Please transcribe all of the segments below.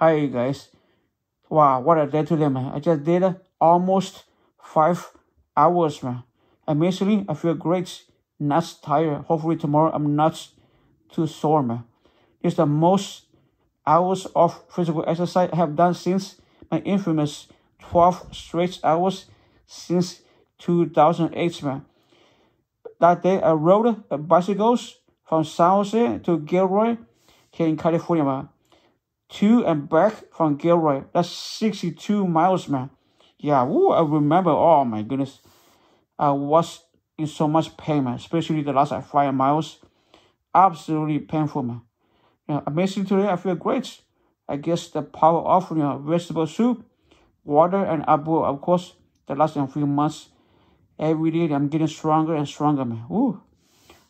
Hi guys. Wow, what a day today, man. I just did almost five hours, man. Amazingly, I feel great. Not tired. Hopefully tomorrow I'm not too sore, man. It's the most hours of physical exercise I have done since my infamous 12 straight hours since 2008, man. That day I rode bicycles from San Jose to Gilroy here in California, man to and back from Gilroy. That's 62 miles, man. Yeah, woo, I remember. Oh, my goodness. I was in so much pain, man, especially the last five miles. Absolutely painful, man. Yeah, amazing today. I feel great. I guess the power of you know, vegetable soup, water, and apple, of course, the last few months. Every day I'm getting stronger and stronger, man. Woo.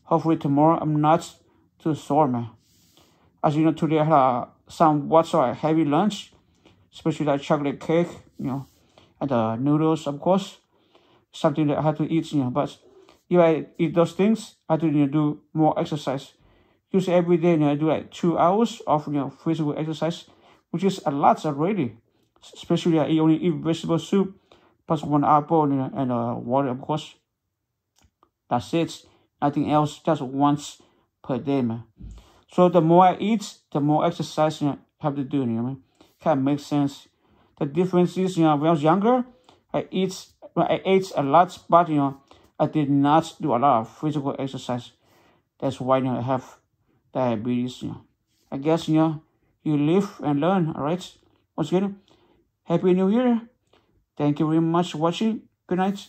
Hopefully tomorrow I'm not too sore, man. As you know, today I had some what's a heavy lunch, especially like chocolate cake, you know, and uh, noodles, of course, something that I had to eat, you know. But if I eat those things, I have to you do more exercise. Usually every day, you know, I do like two hours of you know physical exercise, which is a lot already. Especially I only eat vegetable soup, plus one apple you know, and uh, water, of course. That's it. Nothing else, just once per day, man. So the more I eat, the more exercise you I have to do, you know, kind of makes sense. The difference is, you know, when I was younger, I eat, I ate a lot, but, you know, I did not do a lot of physical exercise. That's why, you know, I have diabetes, you know. I guess, you know, you live and learn, all right? Once again, Happy New Year. Thank you very much for watching. Good night.